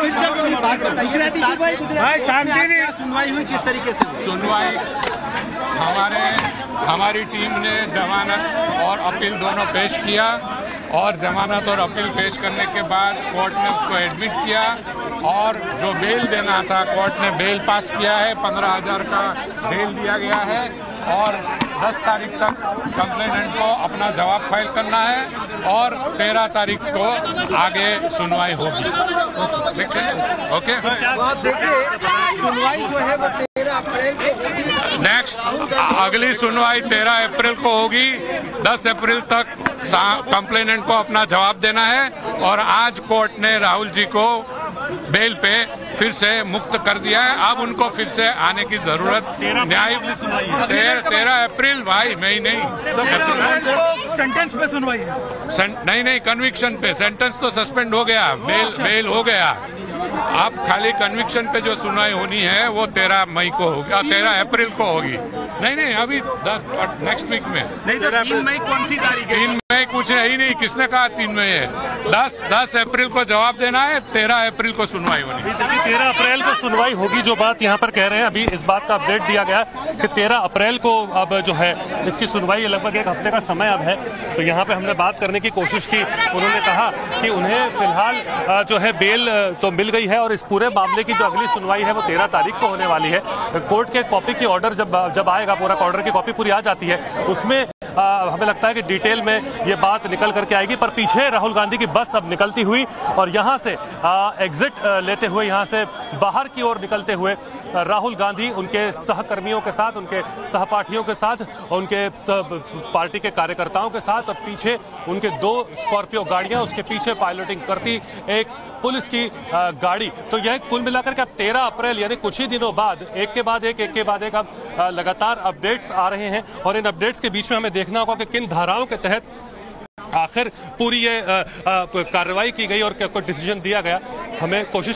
फिर से अपनी बात बताइए। भाई शांति नहीं। सुनवाई हुई किस तरीके से सुनवाई हमारे हमारी टीम ने जमानत और अपील दोनों पेश किया और जमानत और अपील पेश करने के बाद कोर्ट ने उसको एडमिट किया और जो बेल देना था कोर्ट ने बेल पास किया है। पंद्रह हज़ार का बेल दिया गया है। और 10 तारीख तक कंप्लेनेंट को अपना जवाब फ़ाइल करना है और 13 तारीख को आगे सुनवाई होगी। ठीक है? ओके सुनवाई जो है वो तेरह अप्रैल को होगी। नेक्स्ट अगली सुनवाई 13 अप्रैल को होगी। 10 अप्रैल तक कंप्लेनेंट को अपना जवाब देना है और आज कोर्ट ने राहुल जी को बेल पे फिर से मुक्त कर दिया है। अब उनको फिर से आने की ज़रूरत न्याय तेरह अप्रैल भाई मैं ही नहीं। सेंटेंस पे सुनवाई है। नहीं नहीं कन्विक्शन पे। सेंटेंस तो सस्पेंड हो गया। बेल बेल हो गया। अब खाली कन्विक्शन पे जो सुनवाई होनी है वो तेरह मई को होगी। तेरह अप्रैल को होगी। नहीं नहीं अभी नेक्स्ट वीक में। नहीं तो तीन मई कौन सी तारीख है? तीन मई कुछ है ही नहीं। किसने कहा तीन मई है? दस दस अप्रैल को जवाब देना है तेरह अप्रैल को सुनवाई होनी है। तेरह अप्रैल को सुनवाई होगी जो बात यहाँ पर कह रहे हैं। अभी इस बात का अपडेट दिया गया कि तेरह अप्रैल को अब जो है इसकी सुनवाई लगभग एक हफ़्ते का समय अब है। तो यहाँ पे हमने बात करने की कोशिश की। उन्होंने कहा कि उन्हें फ़िलहाल जो है बेल तो मिल गई है और इस पूरे मामले की जो अगली सुनवाई है वो तेरह तारीख को होने वाली है। कोर्ट के कॉपी की ऑर्डर जब जब आएगा, पूरा ऑर्डर की कॉपी पूरी आ जाती है, उसमें हमें लगता है कि डिटेल में ये बात निकल करके आएगी, पर पीछे राहुल गांधी की बस अब निकलती हुई और यहाँ से एग्जिट लेते हुए, यहाँ से बाहर की ओर निकलते हुए राहुल गांधी उनके सहकर्मियों के साथ, उनके सहपाठियों के साथ, उनके सब पार्टी के कार्यकर्ताओं के साथ और पीछे उनके दो स्कॉर्पियो गाड़ियाँ, उसके पीछे पायलटिंग करती एक पुलिस की गाड़ी। तो यह कुल मिलाकर के अब तेरह अप्रैल, यानी कुछ ही दिनों बाद, एक के बाद एक एक के बाद एक, अब लगातार अपडेट्स आ रहे हैं और इन अपडेट्स के बीच में हमें देखना होगा कि किन धाराओं के तहत आखिर पूरी ये कार्रवाई की गई और क्या कोई डिसीज़न दिया गया। हमें कोशिश